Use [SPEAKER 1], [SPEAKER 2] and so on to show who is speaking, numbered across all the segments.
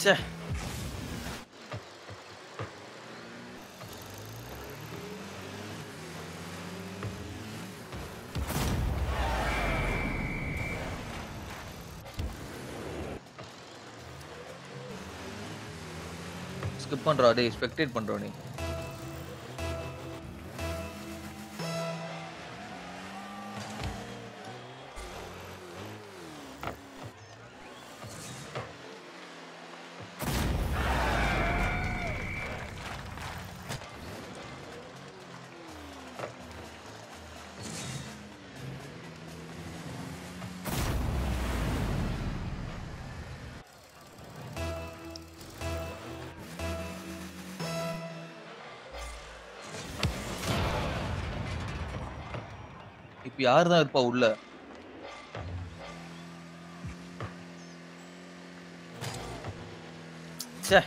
[SPEAKER 1] ச்சே ஸ்கிப் பண்ணுறா டே ஸ்பெக்டேட் பண்ணுறோம் நீ. இப்ப யார் தான் இருப்பா உள்ள? ச்சே.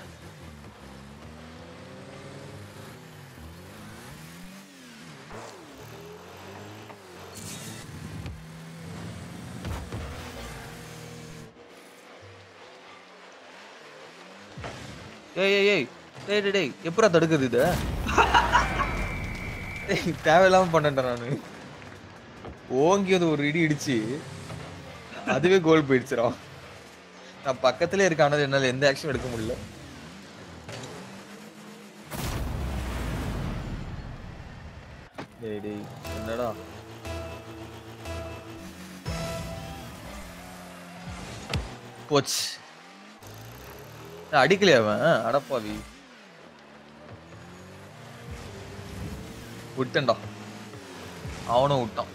[SPEAKER 1] ஏய் ஏய் ஏய். டேய் டேய் டேய். எப்படா தடுக்குது இத? டேய் தேவையில்லாம பண்ணேன்டா நானு. ஓங்கி அது ஒரு இடி இடிச்சு அதுவே கோல் போயிடுச்சுடா நான் பக்கத்துல இருக்கானது என்னால எந்த ஆக்ஷன் எடுக்க முடியல. டேய் டேய் என்னடா? போச்சு அடிக்கலையா அவன்? அடப்பாவி. விட்டேன்டா. அவனும் விட்டான்.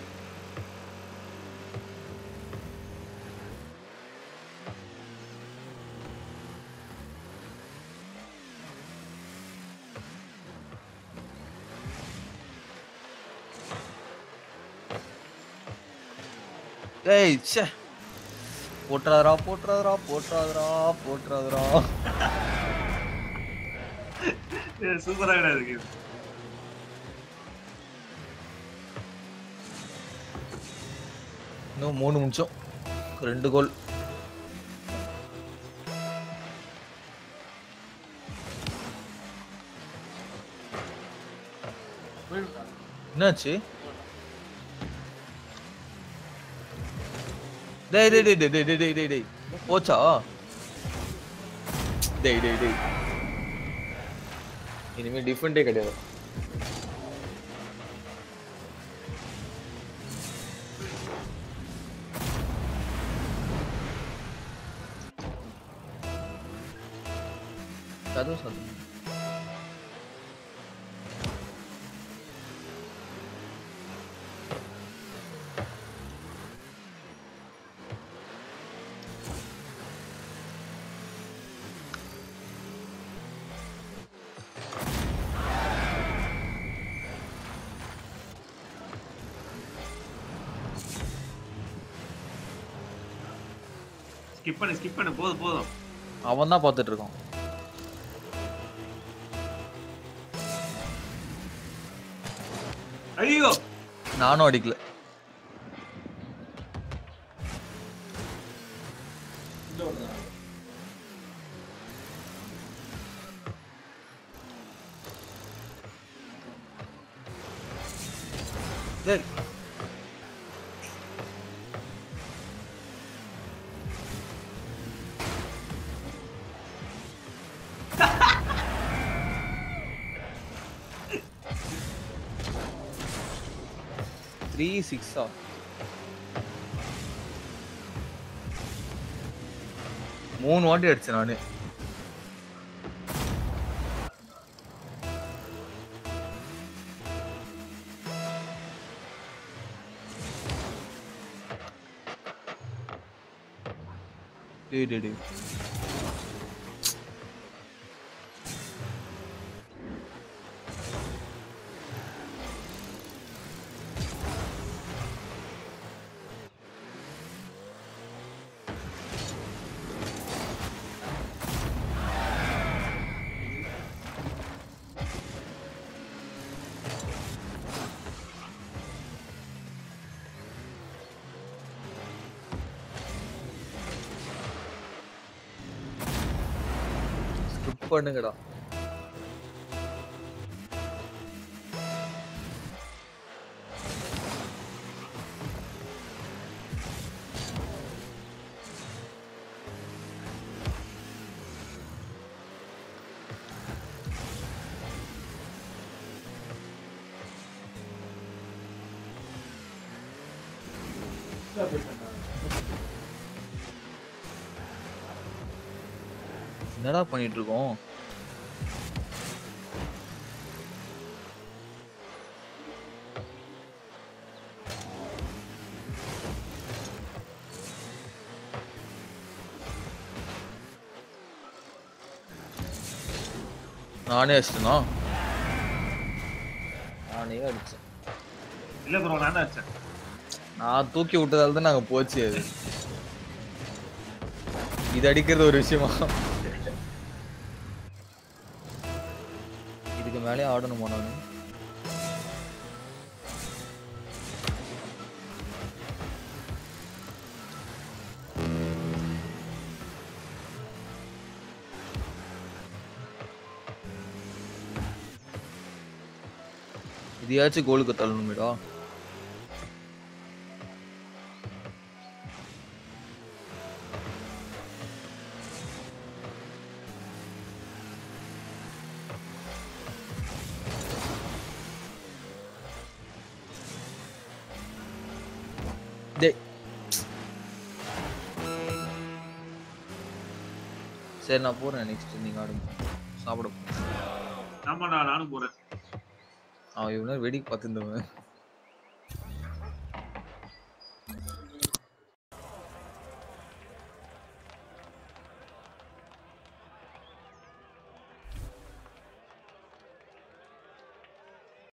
[SPEAKER 1] ஏய் சே போட்றாதடா போட்றாதடா போட்றாதடா போட்றாதடா
[SPEAKER 2] சூப்பரா இருக்கு
[SPEAKER 1] இன்னும் மூணு நிமிஷம். ரெண்டு கோல் என்னாச்சு? டேய் டேய் டேய் டேய் டேய் டேய் டேய். போச்சா? டேய் டேய் டேய். இனிமே டிஃபெண்டே கிடையாது. கதவு சாத்தியம்
[SPEAKER 2] ஸ்கிப் பண்ணு ஸ்கிப் பண்ணு. போதும் போதும்.
[SPEAKER 1] அவன் தான் பார்த்துட்டு இருக்கான்.
[SPEAKER 2] ஐயோ!
[SPEAKER 1] நானும் அடிக்கல. டேய் த்ரீ சிக்ஸா மூணு வாட்டி அடிச்சேன் நானு. டே டே டே பண்ணுங்கடா. என்னடா பண்ணிட்டு இருக்கோம்? நானே அடிச்சிட்டேனா? நானே அடிச்சேன்.
[SPEAKER 2] இல்ல ப்ரோ நான் அடிச்சேன்.
[SPEAKER 1] நான் தூக்கி விட்டதால தான் நாங்க போச்சு அது. இது அடிக்கிறது ஒரு விஷயமா? இதுக்கு மேலே ஆடணுமா நானு இதையாச்சும் கோலுக்கு தள்ளணுமேடா டேய். சரி நான் போறேன் நெக்ஸ்ட் நீங்க ஆடுங்க. சாப்பிட ஆமா
[SPEAKER 2] ஆமாடா நானும் போறேன்.
[SPEAKER 1] அவன் இவனு வெடி பார்த்துருந்தவன்.